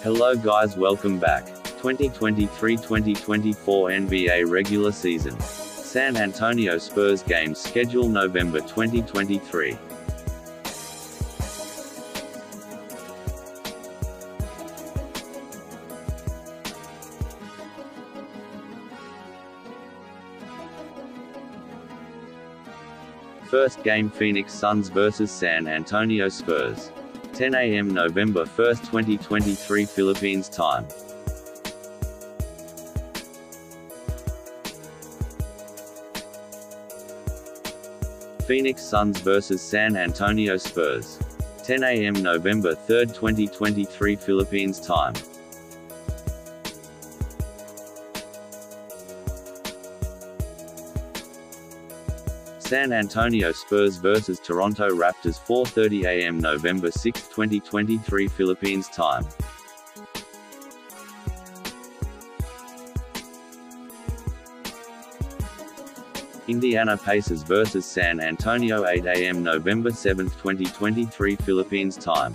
Hello guys welcome back. 2023-2024 NBA regular season. San Antonio Spurs games schedule November 2023. First game Phoenix Suns vs San Antonio Spurs. 10 a.m. November 1, 2023 Philippines time. Phoenix Suns vs San Antonio Spurs. 10 a.m. November 3, 2023 Philippines time. San Antonio Spurs vs Toronto Raptors 4:30 a.m. November 6, 2023 Philippines time. Indiana Pacers vs San Antonio 8 a.m. November 7, 2023 Philippines time.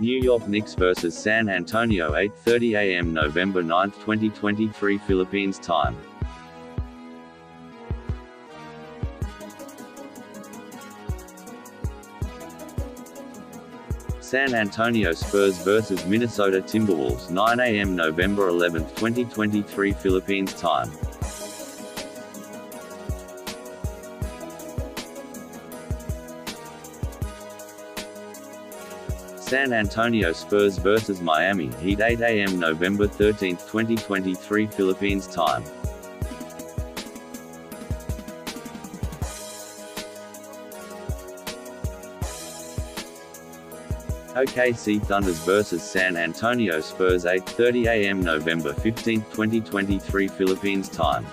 New York Knicks vs San Antonio 8:30 a.m. November 9, 2023 Philippines time. San Antonio Spurs vs Minnesota Timberwolves 9 a.m. November 11, 2023 Philippines time. San Antonio Spurs vs Miami Heat 8 am November 13, 2023 Philippines time. OKC Thunders vs San Antonio Spurs 8:30 am November 15, 2023 Philippines time.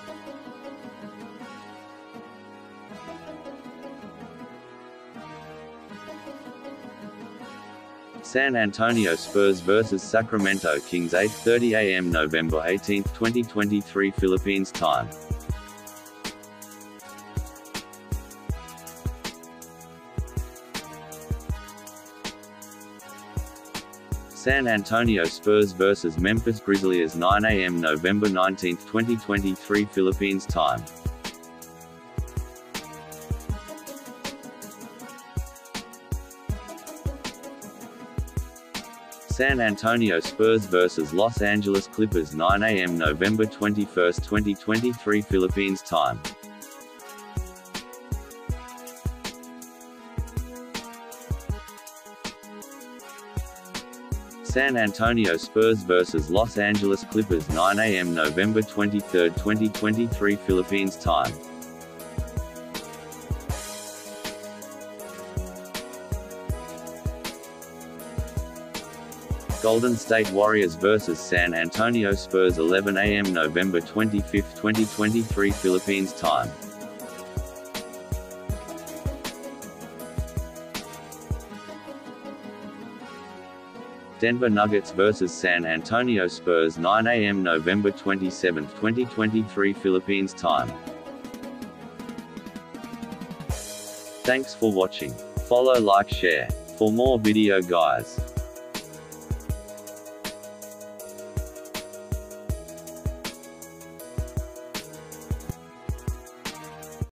San Antonio Spurs vs Sacramento Kings 8:30 a.m. November 18, 2023 Philippines time. San Antonio Spurs vs Memphis Grizzlies 9 a.m. November 19, 2023 Philippines time. San Antonio Spurs vs Los Angeles Clippers 9 am November 21, 2023 Philippines time. San Antonio Spurs vs Los Angeles Clippers 9 am November 23, 2023 Philippines time. Golden State Warriors vs San Antonio Spurs 11 am November 25, 2023 Philippines time. Denver Nuggets vs San Antonio Spurs 9 am November 27, 2023 Philippines time. Thanks for watching. Follow like share. For more video guys.